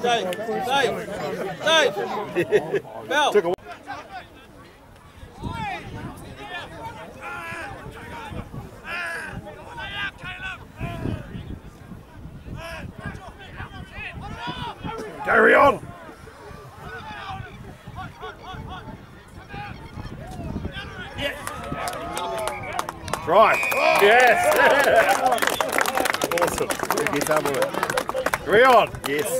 Dave, Dave, Dave, Bell. Carry on! Yes! awesome. Get up with it. Carry on! Yes.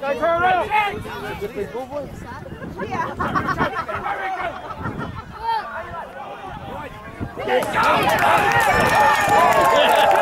Go, Colorado! Yeah. Let's go!